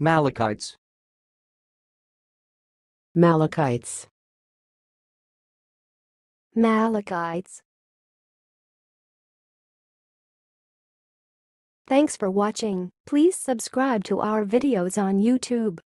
Malachites. Malachites. Malachites. Thanks for watching. Please subscribe to our videos on YouTube.